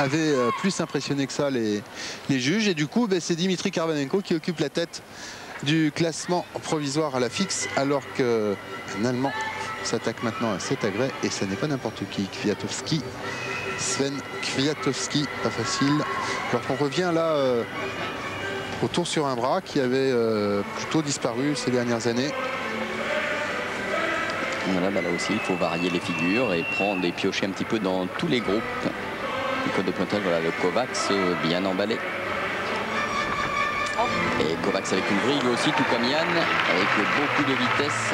avait euh, plus impressionné que ça les, les juges. Et du coup, ben, c'est Dimitri Karvanenko qui occupe la tête du classement provisoire à la fixe, alors qu'un Allemand s'attaque maintenant à cet agrès. Et ce n'est pas n'importe qui, Kwiatowski. Sven Kwiatowski, pas facile. Alors qu'on revient là euh, au tour sur un bras qui avait euh, plutôt disparu ces dernières années. Voilà, bah là aussi, il faut varier les figures et prendre et piocher un petit peu dans tous les groupes. Le code de pointage, voilà, le Kovacs bien emballé. Et Kovacs avec une vrille aussi, tout comme Yann, avec beaucoup de vitesse.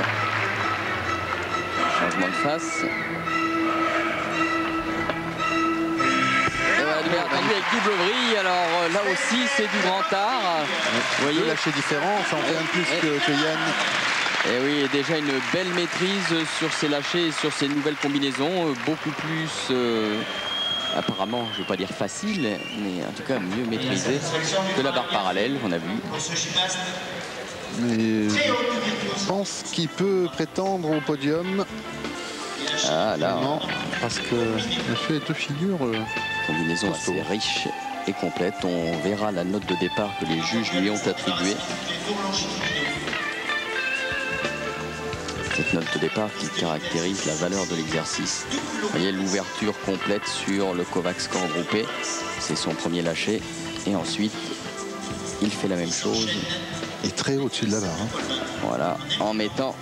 Changement de face. Attendu avec double vrille. Alors euh, là aussi, c'est du grand art. Vous voyez lâcher différent, ça en fait un plus que, que Yann. Et oui, déjà une belle maîtrise sur ses lâchers et sur ses nouvelles combinaisons. euh, Beaucoup plus, euh, apparemment, je ne vais pas dire facile, mais en tout cas mieux maîtrisé que la barre parallèle, on a vu. Mais je pense qu'il peut prétendre au podium. Ah là, Non, parce que fait les deux figures. euh, combinaison assez riche et complète. On verra la note de départ que les juges lui ont attribuée. Cette note de départ qui caractérise la valeur de l'exercice. Vous voyez l'ouverture complète sur le Kovacs score groupé. C'est son premier lâcher. Et ensuite, il fait la même chose. Et très au-dessus de la barre. hein. Voilà, en mettant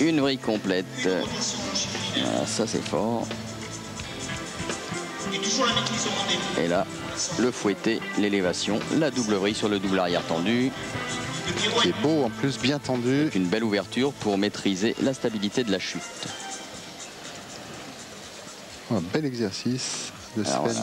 une vrille complète. Voilà, ça c'est fort. Et là, le fouetté, l'élévation, la double vrille sur le double arrière tendu. Qui est beau en plus, bien tendu. Une belle ouverture pour maîtriser la stabilité de la chute. Un bel exercice de Sven.